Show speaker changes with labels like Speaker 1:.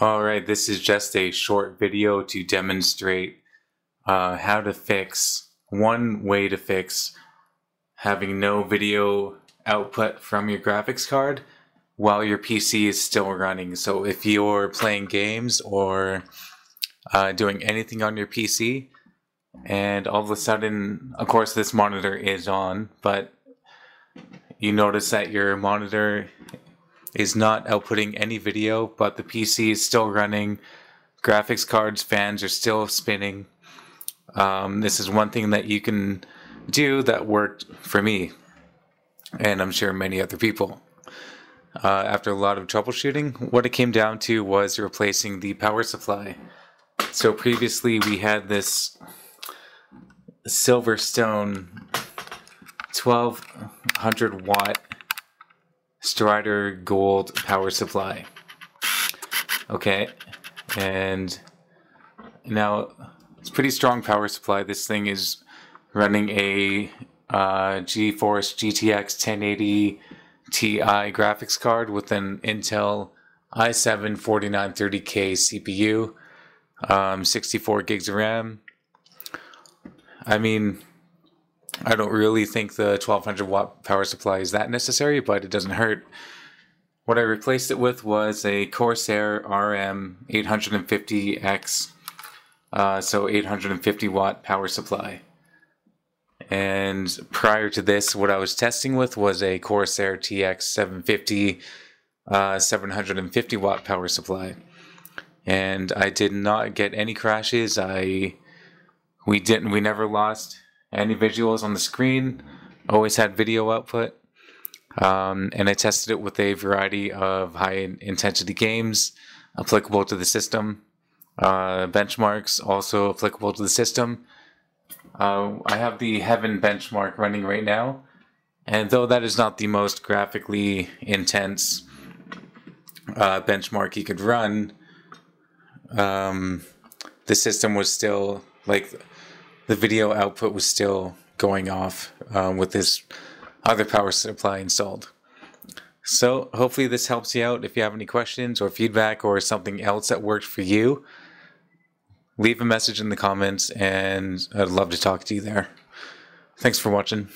Speaker 1: Alright, this is just a short video to demonstrate uh, how to fix, one way to fix having no video output from your graphics card while your PC is still running. So if you're playing games or uh, doing anything on your PC and all of a sudden, of course this monitor is on, but you notice that your monitor is not outputting any video, but the PC is still running. Graphics cards, fans are still spinning. Um, this is one thing that you can do that worked for me, and I'm sure many other people. Uh, after a lot of troubleshooting, what it came down to was replacing the power supply. So previously we had this Silverstone 1200 watt Strider Gold power supply. Okay, and now it's pretty strong power supply. This thing is running a uh, GeForce GTX 1080 Ti graphics card with an Intel i7 4930K CPU, um, 64 gigs of RAM. I mean, I don't really think the 1200 watt power supply is that necessary, but it doesn't hurt. What I replaced it with was a Corsair RM 850X, uh, so 850 watt power supply. And prior to this, what I was testing with was a Corsair TX 750, uh, 750 watt power supply. And I did not get any crashes. I we didn't we never lost any visuals on the screen, always had video output. Um, and I tested it with a variety of high intensity games applicable to the system, uh, benchmarks also applicable to the system. Uh, I have the Heaven benchmark running right now, and though that is not the most graphically intense uh, benchmark you could run, um, the system was still like the video output was still going off um, with this other power supply installed. So hopefully this helps you out. If you have any questions or feedback or something else that worked for you, leave a message in the comments and I'd love to talk to you there. Thanks for watching.